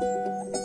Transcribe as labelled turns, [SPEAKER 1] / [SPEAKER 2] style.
[SPEAKER 1] Música